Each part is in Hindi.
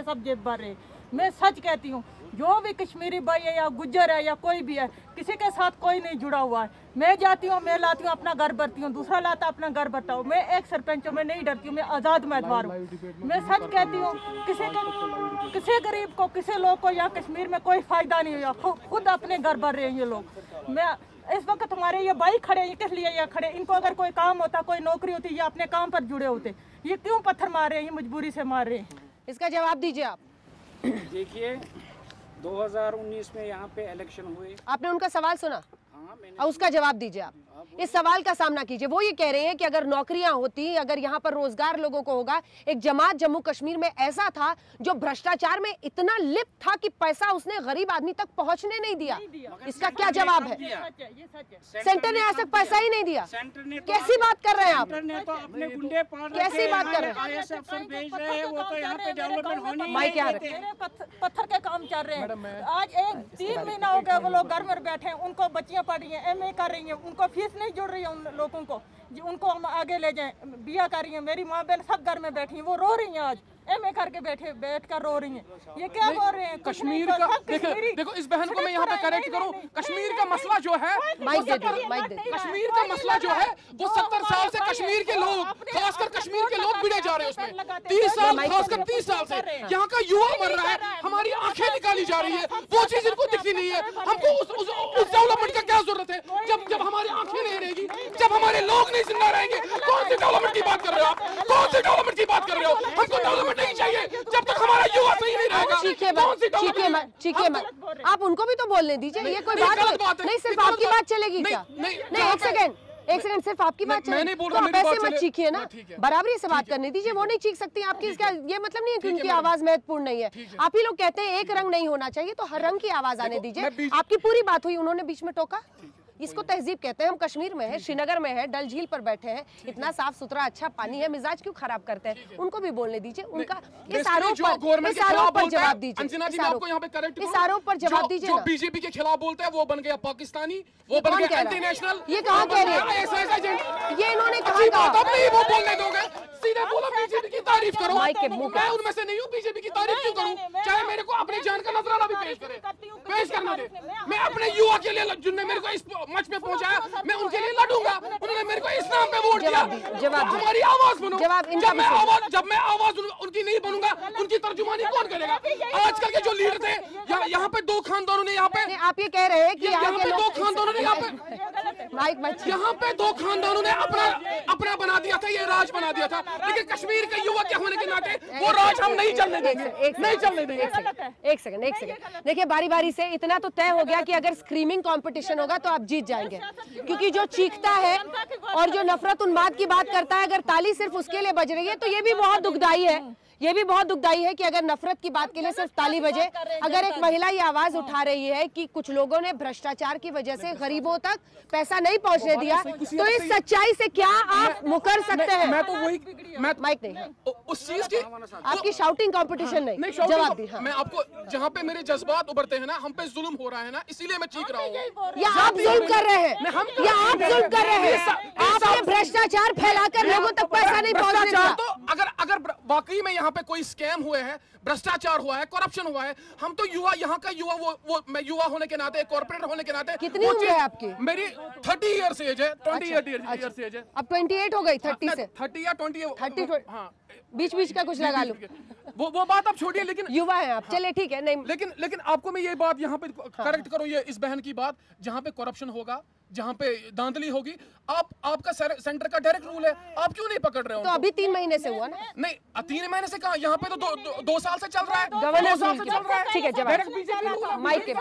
से सब जेब भर रहे। मैं सच कहती हूँ जो भी कश्मीरी भाई है या गुज्जर है या कोई भी है किसी के साथ कोई नहीं जुड़ा हुआ है। मैं जाती हूँ मैं लाती हूँ अपना घर भरती हूँ दूसरा लाता अपना घर भरता हूँ। मैं एक सरपंच हूँ मैं नहीं डरती हूँ मैं आज़ाद उम्मीदवार हूँ। मैं सच कहती हूँ किसी को किसी गरीब को किसी लोग को या कश्मीर में कोई फ़ायदा नहीं हुआ। खुद अपने घर भर रहे हैं ये लोग। मैं इस वक्त हमारे ये भाई खड़े हैं, किस लिए ये खड़े इनको अगर कोई काम होता कोई नौकरी होती ये अपने काम पर जुड़े होते। ये क्यों पत्थर मार रहे हैं ये मजबूरी से मार रहे हैं? इसका जवाब दीजिए आप। देखिए 2019 में यहाँ पे इलेक्शन हुए। आपने उनका सवाल सुना? हाँ मैंने और उसका जवाब दीजिए आप। इस सवाल का सामना कीजिए। वो ये कह रहे हैं कि अगर नौकरियाँ होती अगर यहाँ पर रोज़गार लोगों को होगा एक जमात जम्मू कश्मीर में ऐसा था जो भ्रष्टाचार में इतना लिप्त था कि पैसा उसने गरीब आदमी तक पहुँचने नहीं दिया। इसका क्या जवाब है? ये सच है ये सच है। सेंटर ने आज तक पैसा ही नहीं दिया। सेंटर ने तो कैसी बात कर रहे हैं आप? सेंटर ने तो अपने गुंडे पाल कैसी बात कर रहे हैं? हैं तो ही। माइक यहाँ पत्थर के काम चल रहे हैं। आज एक तीन महीना हो गया वो लोग घर में बैठे उनको बच्चियाँ पढ़ रही हैं एमए कर रही हैं उनको फ़ीस नहीं जुड़ रही है उन लोगों को। उनको हम आगे ले जाएँ। बिया कर रही है। मेरी माँ बहन सब घर में बैठी हैं। वो रो रही हैं आज। एमए करके बैठे बैठ कर रो रही हैं। ये क्या बोल रहे हैं? कश्मीर का देखो देखो इस बहन को मैं यहाँ पे करेक्ट करूँ? कश्मीर का मसला जो है माइक दे सत्तर- दीजिए माइक दे दीजिए कश्मीर का मसला जो है वो सत्तर साल से कश्मीर के लोग खासकर कश्मीर के लोग भिड़े जा रहे हैं उसमें। तीस साल खासकर तीस साल से। यहाँ का युवा मर रहा है हमारी आँखें निकाली जा रही है। वो चीज़ इनको दिखती नहीं है। हमको उस डेवलपमेंट का क्या ज़रूरत है? जब जब हमारी आँखें नहीं रहेगी जब हमारे लोग नहीं ज़िंदा रहेंगे कौन सी डेवलपमेंट की बात कर रहे हो आप कौन सी डेवलपमेंट की बात कर रहे हो हमको डेवलपमेंट नहीं चाहिए। जब तक हमारा युवा सही नहीं रहेगा चीखे मत चीखे मत चीखे मत आप उनको भी तो बोलने दीजिए ये कोई बात नहीं। सिर्फ़ आपकी बात- बात चलेगी क्या? नहीं, नहीं एक सेकंड एक सेकंड सिर्फ़ आपकी बात मैं नहीं बोल तो रहा, आप ऐसे मत चीखिए ना। बराबरी से बात करने दीजिए वो नहीं चीख सकती आपकी इसका ये मतलब नहीं है कि उनकी आवाज़ महत्वपूर्ण नहीं है। आप ही लोग कहते हैं एक रंग नहीं होना चाहिए तो हर रंग की आवाज़ आने दीजिए। आपकी पूरी बात हुई उन्होंने बीच में टोका? इसको तहजीब कहते हैं। हम कश्मीर में है श्रीनगर में है डल झील पर बैठे हैं। इतना साफ़ सुथरा अच्छा पानी है मिजाज क्यों खराब करते हैं? उनको भी बोलने दीजिए। उनका इस आरोप पर इस आरोप पर जवाब दीजिए। इस आरोप- आपको यहाँ पे करेक्ट इस आरोप पर जवाब दीजिए बीजेपी के खिलाफ बोलते हैं वो बन गया पाकिस्तानी वो बन गया कह रहा एंटी है? नेशनल ये कहाँ कह रहे? ये इन्होंने कहा सीधे बोलो बीजेपी की तारीफ़ करो। मैं उनमें से नहीं हूँ बीजेपी की तारीफ़ क्यों करूँ? चाहे मेरे को अपनी जान का नजराना भी पेश करे। पेश करने दे मैं- अपने युवा के लिए जिनने मेरे को इस मंच पे पहुँचाया मैं उनके लिए लड़ूँगा। उन्होंने मेरे को इस नाम पे वोट दिया। हमारी आवाज़ बनो जब मैं आवाज़ जब मैं आवाज़ उनकी नहीं बनूँगा उनकी तर्जुमानी कौन करेगा? आजकल के जो लीडर थे यहाँ पे दो खानदानों ने यहाँ पे आप ये कह रहे हैं कि यहाँ पे दो खानदानों ने यहाँ पे माइक मत यहाँ पे दो खानदानों ने अपना अपना बना दिया था ये राज बना दिया था। लेकिन कश्मीर के युवा के होने के नाते वो राज हम नहीं चलने देंगे नहीं चलने देंगे। एक सेकंड एक सेकंड। देखिए बारी बारी से इतना तो तय हो गया कि अगर स्क्रीमिंग कंपटीशन होगा तो आप जीत जाएँगे। क्योंकि जो चीखता है और जो नफरत उन्माद की बात करता है अगर ताली सिर्फ़ उसके लिए बज रही है तो ये भी बहुत दुखदाई है। ये भी बहुत दुखदाई है कि अगर नफरत की बात के लिए सिर्फ़ ताली बजे। अगर एक महिला ये आवाज़ उठा रही है कि कुछ लोगों ने भ्रष्टाचार की वजह से गरीबों तक पैसा नहीं पहुँचने दिया तो इस सच्चाई से क्या आप मुकर सकते हैं? मैं हैं तो वही मैं माइक नहीं। उस चीज़ की आपकी शाउटिंग कंपटीशन नहीं। नहीं जवाब दी हाँ। मैं आपको जहाँ पे मेरे जज्बात उभरते हैं ना हम पे जुल्म हो रहा है ना इसीलिए मैं चीख रहा हूँ। या आप जुल्म कर रहे हैं। या आप जुल्म कर रहे हैं। आपने भ्रष्टाचार फैलाकर लोगों तक पैसा नहीं पहुँचा तो अगर अगर वाकई में यहाँ पे कोई स्कैम हुए हैं भ्रष्टाचार हुआ है करप्शन हुआ है। हम तो युवा यहाँ का युवा वो वो मैं युवा होने के नाते कॉर्पोरेट होने के नाते कितनी उम्र है आपकी? मेरी थर्टी ईयर्स एज है ट्वेंटी अच्छा, ईयर्स एज है। अब 28 हो गई 30 से। थर्टी या ट्वेंटी 30 हाँ। बीच बीच का कुछ लगा लो। वो वो बात आप छोड़िए लेकिन युवा है आप चले ठीक है नहीं। लेकिन लेकिन आपको मैं ये बात यहाँ पे करेक्ट करो ये इस बहन की बात जहाँ पे करप्शन होगा जहाँ पे धांधली होगी आप आपका सर- सेंटर का डायरेक्ट रूल है। आप क्यों नहीं पकड़ रहे हो तो अभी तीन महीने से हुआ ना? नहीं अ, तीन महीने से कहा? यहाँ पे तो दो, दो, दो साल से चल रहा है। गवर्नर साल से चल रहा है। ठीक है जवाब। माइक के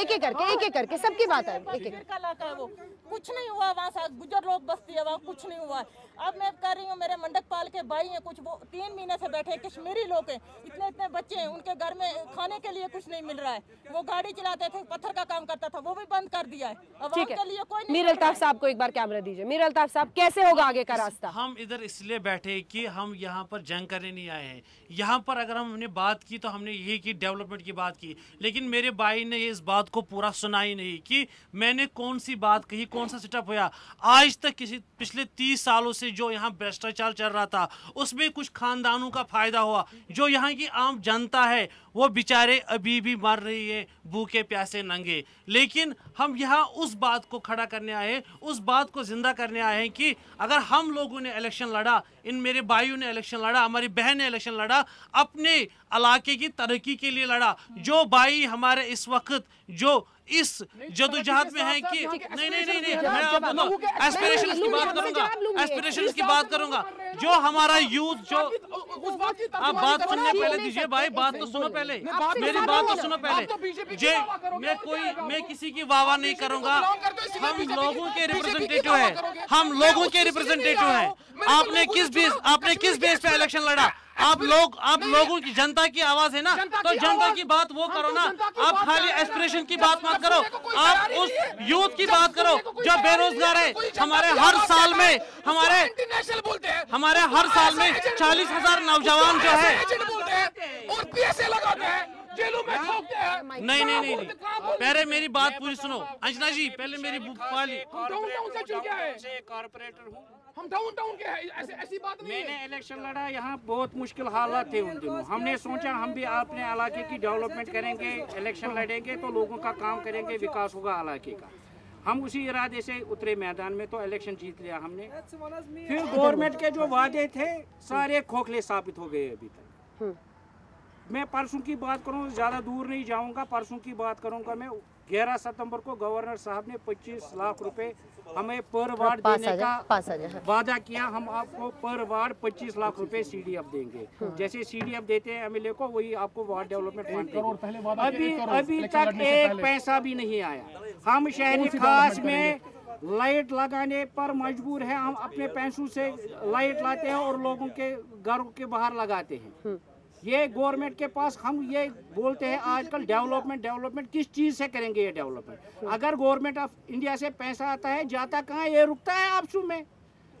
एक एक करके एक एक करके सबकी बात है। एक एक का वो। कुछ नहीं हुआ वहाँ से। गुजर लोग बस्ती है वहाँ कुछ नहीं हुआ। अब मैं कर रही हूँ मेरे मंडक पाल के भाई हैं कुछ वो तीन महीने से बैठे कश्मीरी लोग हैं। इतने इतने बच्चे हैं उनके घर में खाने के लिए कुछ नहीं मिल रहा है। वो गाड़ी चलाते थे पत्थर का काम करता था। वो भी भी बंद कर दिया है। ठीक लिए है कोई मीर अल्ताफ साहब को एक बार कैमरा दीजिए। मीर अल्ताफ साहब कैसे होगा आगे का रास्ता? हम इधर इसलिए बैठे कि हम यहाँ पर जंग करने नहीं आए हैं। यहाँ पर अगर हमने बात की तो हमने यही की डेवलपमेंट की बात की। लेकिन मेरे भाई ने इस बात को पूरा सुना ही नहीं कि मैंने कौन सी बात कही कौन सा सेटअप हुआ आज तक किसी पिछले तीस सालों से जो यहाँ भ्रष्टाचार चल रहा था उसमें कुछ खानदानों का फ़ायदा हुआ। जो यहाँ की आम जनता है वो बेचारे अभी भी मर रही है भूखे प्यासे नंगे। लेकिन हम यहाँ उस बात को खड़ा करने आए हैं, उस बात को ज़िंदा करने आए हैं कि अगर हम लोगों ने इलेक्शन लड़ा, इन मेरे भाइयों ने इलेक्शन लड़ा, हमारी बहन ने इलेक्शन लड़ा, अपने इलाके की तरक्की के लिए लड़ा, जो भाई हमारे इस वक्त जो इस जदोजहद में है कि नहीं नहीं नहीं नहीं मैं आप बताऊँ एस्पिरेशन की बात करूँगा एस्पिरेशन की बात करूँगा। जो हमारा यूथ जो बात की आप बात सुनने पहले दीजिए भाई बात तो सुनो पहले। मेरी बात तो सुनो पहले। जे मैं कोई मैं किसी की वाह नहीं करूँगा। हम लोगों के रिप्रेजेंटेटिव है। हम लोगों के रिप्रेजेंटेटिव है। आपने किस बेस आपने किस बेस पे इलेक्शन लड़ा? आप लोग आप लोगों की जनता की आवाज़ है ना? तो जनता की बात वो करो ना। आप खाली एस्पिरेशन की बात मत करो। आप उस यूथ की बात करो। जो बेरोजगार है हमारे हर साल में हमारे इंटरनेशनल बोलते हैं। हमारे हर साल में चालीस हज़ार नौजवान जो है एजेंट बोलते और पैसे लगाते में नहीं नहीं नहीं नहीं। पहले मेरी बात पूरी सुनो। अंजना जी पहले मेरी से कारपोरेटर हूँ। हम डाउन टाउन के हैं ऐसी ऐसी बात नहीं मैंने इलेक्शन लड़ा यहाँ बहुत मुश्किल हालात थे उन दिनों। हमने सोचा हम भी अपने इलाके की डेवलपमेंट करेंगे इलेक्शन लड़ेंगे तो लोगों का काम करेंगे विकास होगा इलाके का। हम उसी इरादे से उतरे मैदान में तो इलेक्शन जीत लिया हमने। फिर गवर्नमेंट के जो वादे थे सारे खोखले साबित हो गए अभी तक। मैं परसों की बात करूँ ज़्यादा दूर नहीं जाऊँगा परसों की बात करूँगा मैं 11 सितंबर को गवर्नर साहब ने 25 लाख रुपए हमें पर वार्ड देने का हाँ। वादा किया। हम आपको पर वार्ड 25 लाख रुपए सीडीएफ देंगे। जैसे सीडीएफ देते हैं एमएलए को वही आपको वार्ड डेवलपमेंट फंड देंगे। अभी अभी तक एक पैसा भी नहीं आया। हम शहरी खास में लाइट लगाने पर मजबूर है। हम अपने पैसों से लाइट लाते हैं और लोगों के घरों के बाहर लगाते हैं। ये गवर्नमेंट के पास हम ये बोलते हैं आजकल डेवलपमेंट डेवलपमेंट किस चीज़ से करेंगे ये डेवलपमेंट? अगर गवर्नमेंट ऑफ़ इंडिया से पैसा आता है जाता कहाँ ये रुकता है आपसू में।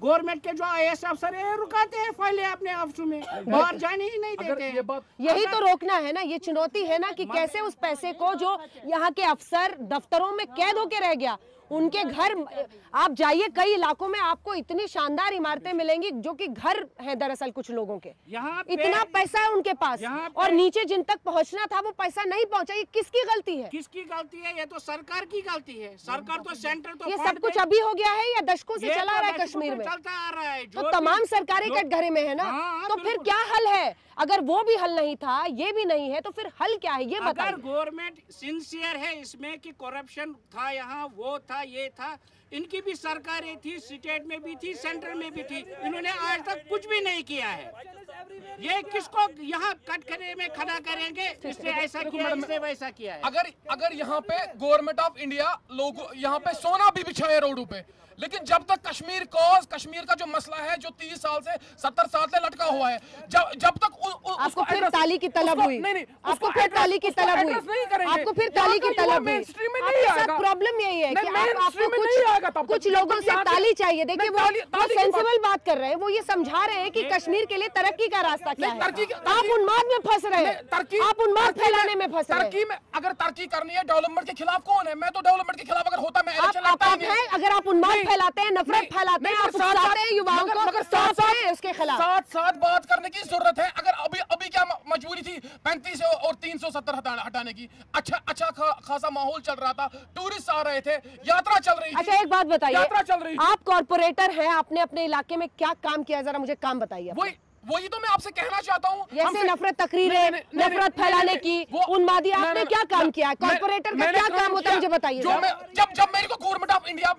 गवर्नमेंट के जो आई एस अफसर है रुकाते हैं फाइलें अपने ऑफिसों में। बाहर जाने ही नहीं देते। ये हैं यही तो रोकना है ना ये चुनौती है ना कि कैसे उस पैसे को जो यहाँ के अफसर दफ्तरों में कैद होके रह गया उनके घर आप जाइए कई इलाकों में आपको इतनी शानदार इमारतें मिलेंगी जो कि घर हैं दरअसल कुछ लोगों के। यहाँ इतना पैसा है उनके पास और नीचे जिन तक पहुँचना था वो पैसा नहीं पहुँचा ये किसकी गलती है? किसकी गलती है? ये तो सरकार की गलती है। सरकार तो सेंटर तो ये सब कुछ अभी हो गया है या दशकों से चला तो रहा है कश्मीर में? चलता आ रहा है तो तमाम सरकारें कटघरे में है ना? हाँ, हाँ, तो फिर क्या हल है? अगर वो भी हल नहीं था ये भी नहीं है तो फिर हल क्या है? ये अगर बताइए। गवर्नमेंट सिंसियर है इसमें कि करप्शन था यहाँ वो था ये था। इनकी भी सरकारें थी स्टेट में भी थी सेंटर में भी थी। इन्होंने आज तक कुछ भी नहीं किया है। ये किसको यहाँ कटखरे में खड़ा करेंगे इसने ऐसा किया इसने वैसा किया है। अगर अगर यहाँ पे गवर्नमेंट ऑफ़ इंडिया लोग यहाँ पे सोना भी बिछाए रोडों पे लेकिन जब तक कश्मीर कॉज कश्मीर का जो मसला है जो तीस साल से सत्तर साल से लटका हुआ है जब जब तक उ, उ, आपको फिर ताली की तलब हुई। नहीं नहीं आपको फिर ताली की तलब हुई। आपको फिर ताली की तलब हुई। प्रॉब्लम यही है कि आपको कुछ कुछ लोगों से ताली चाहिए। देखिए वो की सेंसिबल बात कर रहे हैं। वो ये समझा रहे हैं कि कश्मीर के लिए तरक्की का रास्ता क्या है? आप उन्माद में फंस रहे हैं। तरक्की आप उन्माद फैलाने में फंस रहे हैं। तरक्की में अगर तरक्की करनी है डेवलपमेंट के खिलाफ कौन है? मैं तो डेवलपमेंट के खिलाफ अगर होता मैं अगर आप उन्माद फैलाते हैं नफरत फैलाते हैं आप साथ- हैं युवाओं को साथ- हैं उसके खिलाफ। साथ साथ बात करने की ज़रूरत है। अगर अभी अभी क्या मजबूरी थी? पैंतीस और तीन सौ सत्तर हटाने की। अच्छा अच्छा खा, खासा माहौल चल रहा था। टूरिस्ट आ रहे थे। यात्रा चल रही अच्छा एक बात बताइए। यात्रा चल रही आप कॉरपोरेटर हैं आपने अपने इलाके में क्या काम किया जरा मुझे काम बताइए वही वही तो मैं आपसे कहना चाहता हूँ जैसे नफरत तकरीरें, नफरत फैलाने की, उन्मादी, आपने क्या काम किया? है? कॉर्पोरेटर का क्या काम होता है, मुझे बताइए। जो मैं जब जब मेरे को गवर्नमेंट ऑफ़ इंडिया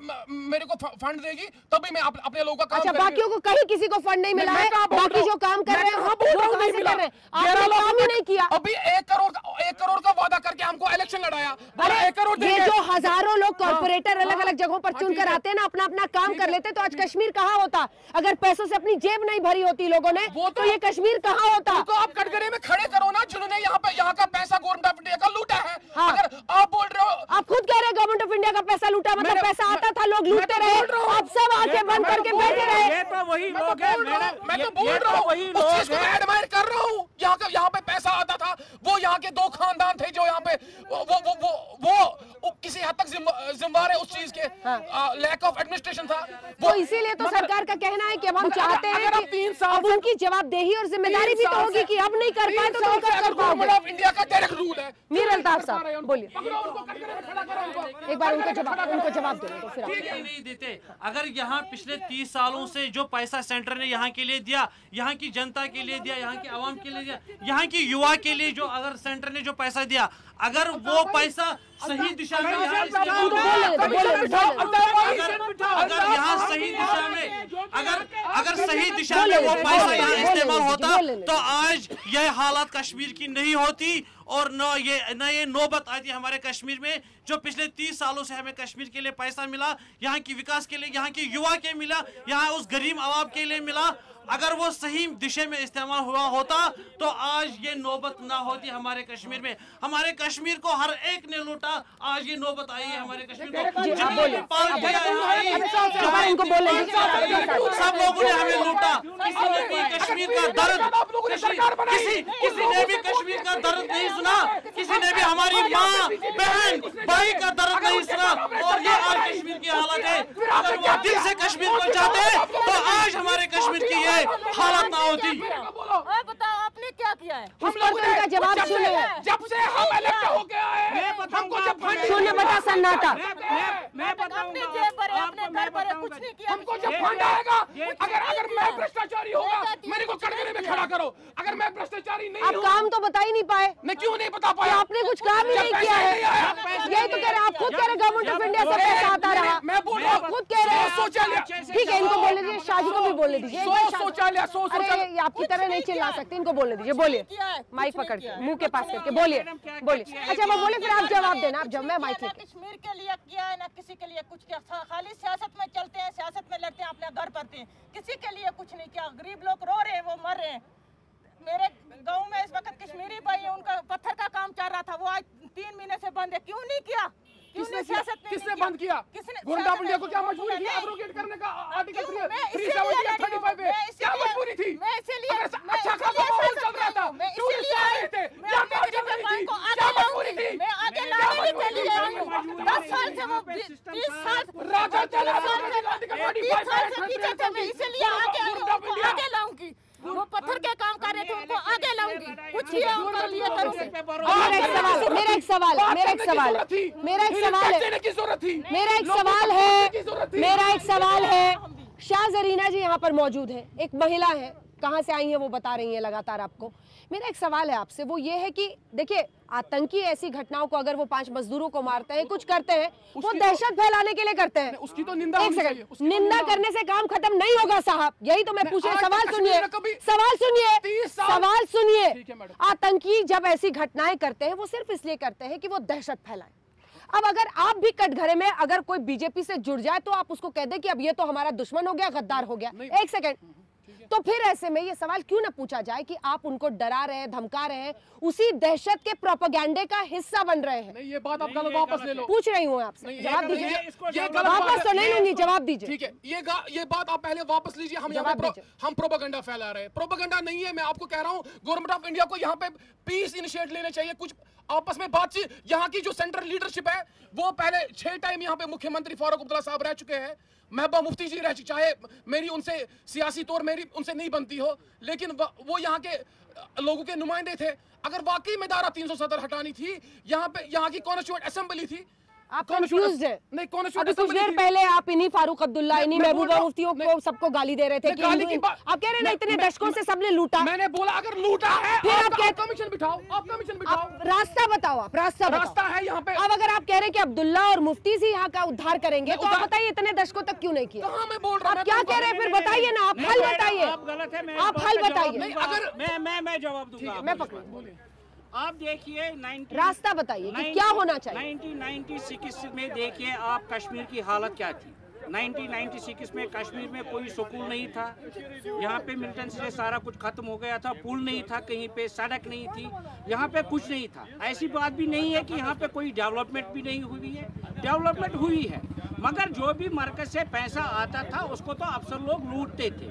मेरे को फंड देगी तभी मैं अपने लोगों का काम अच्छा बाकियों को कहीं किसी को फंड नहीं मिला है बाकी जो काम कर रहे हैं वो नहीं मिला? आपने काम ही नहीं किया। अभी एक करोड़ एक करोड़ का वादा करके हमको इलेक्शन लड़ाया। बोला एक करोड़ ये जो हज़ारों लोग कॉर्पोरेटर अलग अलग जगहों पर चुनकर आते हैं ना अपना अपना काम कर लेते तो आज कश्मीर कहाँ होता? अगर पैसों से अपनी जेब नहीं भरी होती लोगों ने वो तो तो- ये कश्मीर कहाँ होता? उनको आप कटघरे में खड़े करो ना जिन्होंने यहाँ पे यहाँ का पैसा गवर्नमेंट ऑफ़ इंडिया का लूटा है। हाँ। अगर आप बोल रहे हो आप खुद कह रहे हैं गवर्नमेंट ऑफ़ इंडिया का पैसा लूटा मतलब पैसा आता था लोग लूटते तो रहे। हूँ। आप सब आँखें बंद करके तो बैठे रहे। तो वही मैं तो लोग बोल रहा हूँ मैं तो बोल रहा तो हूँ। वही लोग हैं। कर रहा हूँ। यहाँ का यहाँ यहाँ के दो खानदान थे जो यहाँ पे वो वो वो वो, तक जिम्मेवार है उस चीज़ के। लैक ऑफ़ एडमिनिस्ट्रेशन था। तो इसीलिए तो सरकार का कहना है कि अब हम चाहते हैं तीन साल उनकी जवाबदेही और ज़िम्मेदारी भी तो होगी कि अब नहीं कर पाए तो कब कर पाओगे। इंडिया का डायरेक्ट रूल है। मीर अल्ताफ साहब। बोलिए। एक बार उनको जवाब उनको जवाब दो फिर आप। नहीं नहीं देते। अगर यहाँ पिछले तीस सालों से जो पैसा सेंटर ने यहाँ के लिए दिया यहाँ की जनता के लिए दिया यहाँ की आवाम के लिए दिया यहाँ की युवा के लिए जो अगर सेंटर ने जो पैसा दिया अगर वो पैसा सही दिशा में अगर यहाँ सही दिशा में अगर अगर सही दिशा में वो पैसा यहाँ इस्तेमाल होता तो आज यह हालात कश्मीर की नहीं होती और न ये न ये नौबत आती हमारे कश्मीर में जो पिछले तीस सालों से हमें कश्मीर के लिए पैसा मिला यहाँ की विकास के लिए यहाँ के युवा के मिला यहाँ उस गरीब आवाम के लिए मिला अगर वो सही दिशा में इस्तेमाल हुआ होता तो आज ये नौबत ना होती हमारे कश्मीर में। हमारे कश्मीर को हर एक ने लूटा आज ये नौबत आई है हमारे कश्मीर को। सब लोगों ने हमें लूटा। किसी ने भी कश्मीर का दर्द ने किसी किसी ने भी कश्मीर का दर्द नहीं सुना। किसी ने भी हमारी माँ बहन भाई का दर्द नहीं सुना। और ये आज की हालत है। अगर वो दिल से कश्मीर को चाहते तो आज हमारे कश्मीर की ये हालत ना होती। आप बताओ आपने क्या किया है? पर तो इनका जवाब जब से सुने जब से हम इलेक्ट हो। हमको जब फंड शून्य बटा सन्नाटा। मैं अपनी जेब भरे अपने घर भरे कुछ नहीं किया हमको जब फंड आएगा अगर अगर मैं भ्रष्टाचारी होगा मेरे को में खड़ा करो। अगर मैं भ्रष्टाचारी नहीं आप काम तो बता ही नहीं पाए। मैं क्यों नहीं बता पाया? आपने कुछ काम ही नहीं किया है? यही तो कह रहे आप खुद कह रहे गवर्नमेंट ऑफ़ इंडिया से पैसा आता हूँ खुद कह रहे हैं। शौचालय ठीक है इनको बोलने दीजिए शाहजी को भी बोलने दीजिए। शौचालय ये आपकी तरह नहीं चिल्ला सकते इनको बोलने दीजिए। बोलिए माइक पकड़ के मुँह के पास करके। बोलिए बोलिए। अच्छा वो बोले फिर आप जवाब देना आप जब मैं माइक लेके कश्मीर के लिए किया है ना किसी के लिए कुछ किया? खाली सियासत में चलते हैं सियासत में लड़ते हैं अपने घर भरते हैं किसी के लिए कुछ नहीं किया। गरीब लोग रो रहे हैं वो मर रहे हैं। मेरे गाँव में इस वक्त कश्मीरी भाई है उनका पत्थर का काम चल रहा था। वो आज तीन महीने से बंद है। क्यों नहीं किया? किसने किया? सियासत में किसने बंद किया? किसने ऑफ़ को क्या मजबूरी थी एब्रोगेट करने का आर्टिकल क्यों? मैं थ्री सेवेंटी लड़ी थर्टी फाइव मैं क्या मजबूरी थी? मैं इसीलिए- अच्छा खासा माहौल चल रहा था। टूरिस्ट आ रहे थे? क्या थी? मजबूरी थी? मैं आगे क्या लाने के मजबूरी लिए थी? आई हूँ साल से वो साल राजा चला साल से पीछे थे मैं इसीलिए आगे आई हूँ, गवर्नमेंट ऑफ़ उनको इंडिया आगे लाऊँगी वो पत्थर के काम कर रहे थे उनको आगे लाऊँगी कुछ ही उनके लिए करूँगी मेरा एक सवाल मेरा एक सवाल मेरा एक सवाल। मेरा एक सवाल है मेरा एक सवाल है मेरा एक सवाल है। शाह जरीना जी यहाँ पर मौजूद है। एक महिला है। कहाँ से आई है वो बता रही है लगातार आपको। मेरा एक सवाल है आपसे वो ये है कि देखिए आतंकी ऐसी घटनाओं को अगर वो पाँच मजदूरों को मारते हैं कुछ करते हैं वो तो- दहशत फैलाने के लिए करते हैं। उसकी तो निंदा एक सेकंड तो निंदा करने से काम खत्म नहीं होगा साहब। यही तो मैं पूछ सवाल सुनिए सवाल सुनिए सवाल सुनिए। आतंकी जब ऐसी घटनाएँ करते हैं वो सिर्फ़ इसलिए करते हैं कि वो दहशत फैलाए। अब अगर आप भी कटघरे में अगर कोई बीजेपी से जुड़ जाए तो आप उसको कह दे कि अब ये तो हमारा दुश्मन हो गया गद्दार हो गया। एक सेकंड तो फिर ऐसे में ये सवाल क्यों ना पूछा जाए कि आप उनको डरा रहे हैं धमका रहे हैं उसी दहशत के प्रोपोगंडे का हिस्सा बन रहे हैं? नहीं ये बात आप गलत वापस ले लो। पूछ रही हूँ आपसे। जवाब दीजिए। वापस तो। नहीं लूँगी जवाब दीजिए ठीक है ये ये बात आप पहले वापस लीजिए। हम यहाँ पे। हम प्रोपेगेंडा फैला रहे हैं। प्रोपेगेंडा नहीं है मैं आपको कह रहा हूँ गवर्नमेंट ऑफ़ इंडिया को यहाँ पे पीस इनिशिएट लेने चाहिए। कुछ आपस में बातचीत यहाँ की जो सेंट्रल लीडरशिप है वो पहले छह टाइम यहाँ पे मुख्यमंत्री फारूक अब्दुल्ला साहब रह चुके हैं। महबा मुफ्ती जी रह चाहे मेरी उनसे सियासी तौर मेरी उनसे नहीं बनती हो, लेकिन वो यहाँ के लोगों के नुमाइंदे थे। अगर वाकई में धारा 370 हटानी थी, यहाँ पे, यहाँ की कॉन्स्टिट्यूंट असेंबली थी आप कंफ्यूज है? नहीं अभी कुछ देर पहले आप इन्हीं फारूक अब्दुल्ला इन्हीं महबूबा मुफ्तियों को सबको गाली दे रहे थे कि आप कह रहे ना इतने दशकों से सबने लूटा। मैंने बोला अगर लूटा है फिर आप कहते- कमीशन बिठाओ आप कमीशन बिठाओ। रास्ता बताओ आप रास्ता रास्ता है यहाँ पे। अब अगर आप कह रहे कि अब्दुल्ला और मुफ्ती से यहाँ का उद्धार करेंगे तो आप बताइए इतने दशकों तक क्यों नहीं किया मैं बोल रहा आप क्या कह रहे हैं? फिर बताइए ना आप हल बताइए। आप गलत है आप हल बताइए। अगर- मैं मैं मैं जवाब दूँगा। मैं पकड़ू। आप देखिए 90 रास्ता बताइए कि क्या होना चाहिए? 1996 में देखिए आप कश्मीर की हालत क्या थी। 1996 में कश्मीर में कोई स्कूल नहीं था। यहाँ पे मिल्टन से सारा कुछ खत्म हो गया था पुल नहीं था कहीं पे सड़क नहीं थी यहाँ पे कुछ नहीं था। ऐसी बात भी नहीं है कि यहाँ पे कोई डेवलपमेंट भी नहीं हुई है। डेवलपमेंट हुई है मगर जो भी मरकज से पैसा आता था उसको तो अफसर लोग लूटते थे।